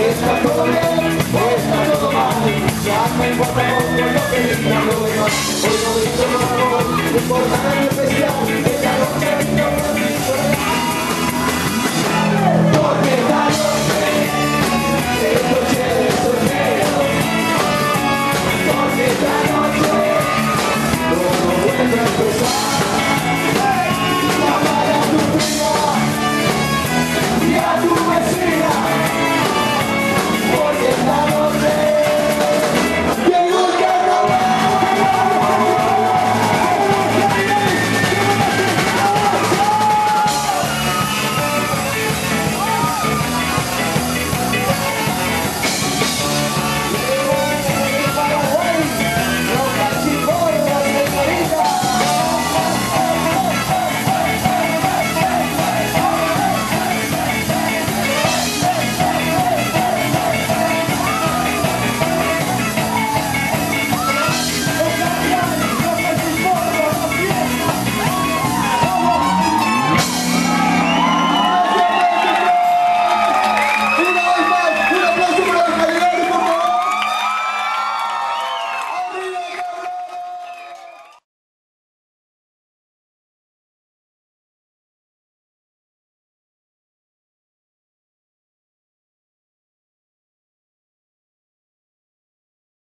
Está todo bien, está todo mal Ya me importa un que la luna Hoy no he visto nada, no importa nada